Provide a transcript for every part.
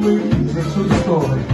That's what it's story.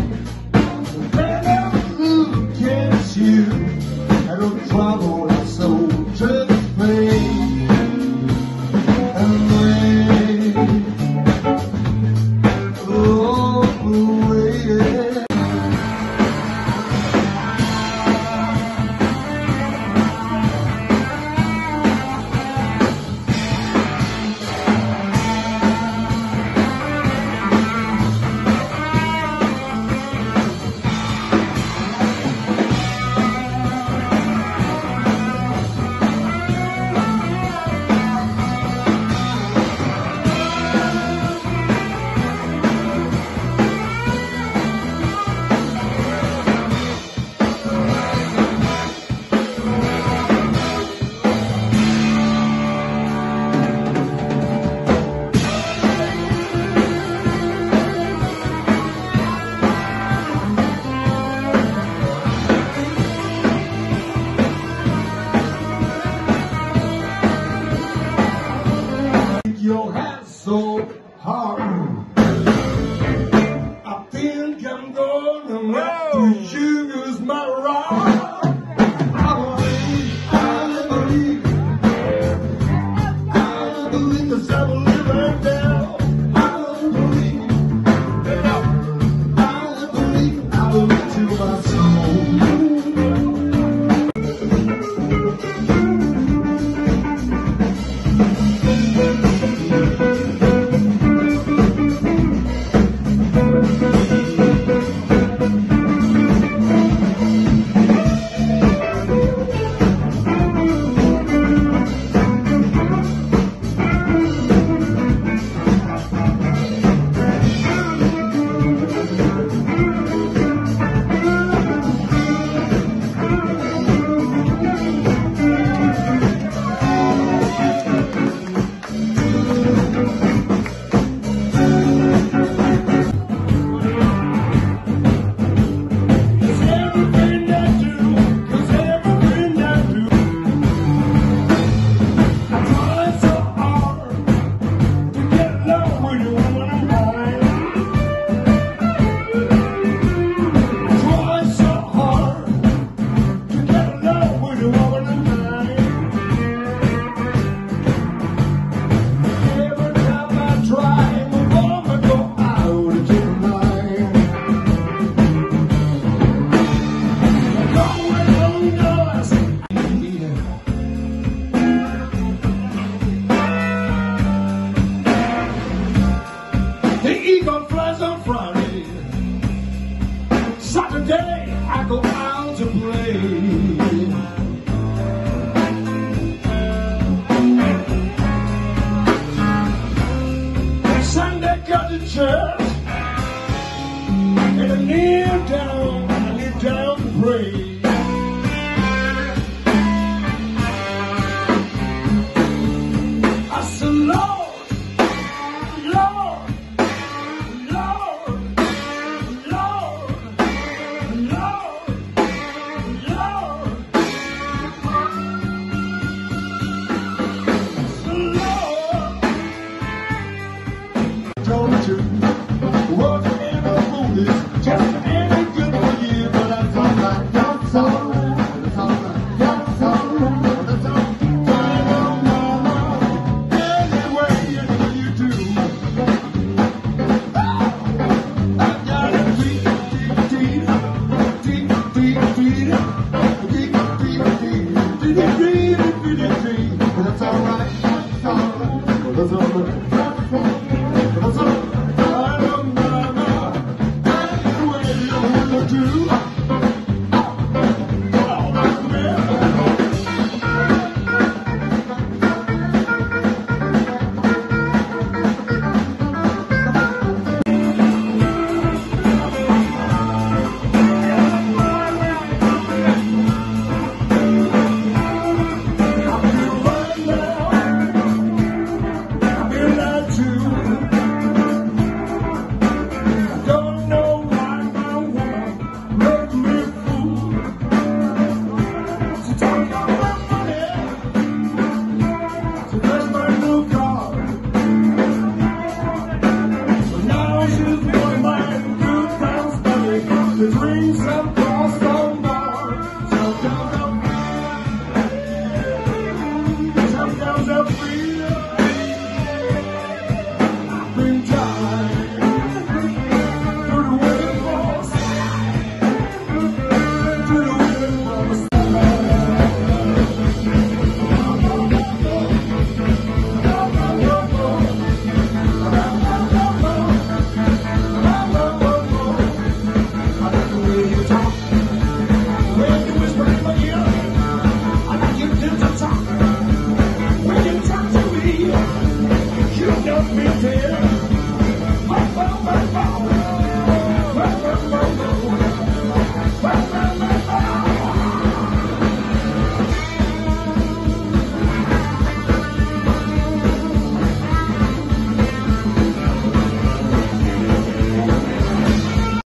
so hard. praise. Do.